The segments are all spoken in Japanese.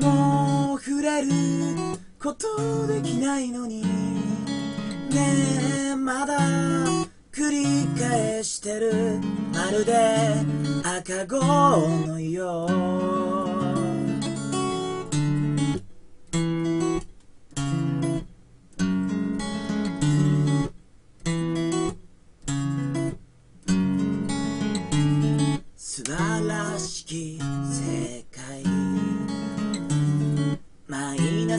もう触れることできないのに。ねえまだ繰り返してる。まるで赤子のよう。素晴らしき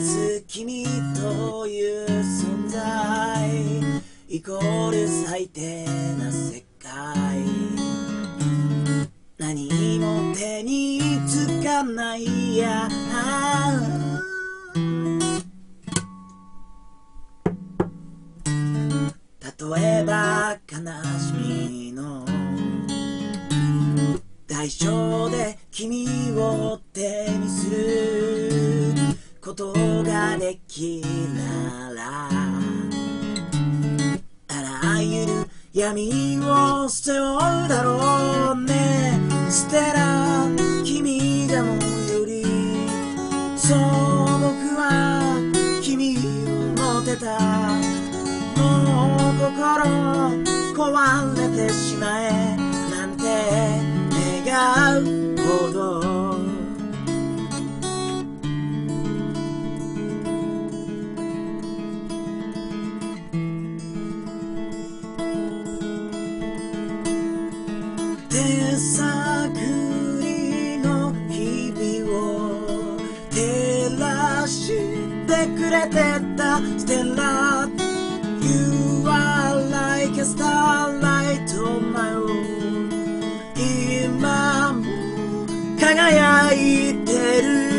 世界マイナス君という存在イコール最低な世界何も手につかないや例えば悲しみの代償で君を手にすることができならあらゆる闇を背負うだろうね。ステラ君がもよりそう僕は君を持てた。もう心壊れてしまえ。手探りの日々を照らしてくれてたステラ You are like a starlight on my own 今も輝いてる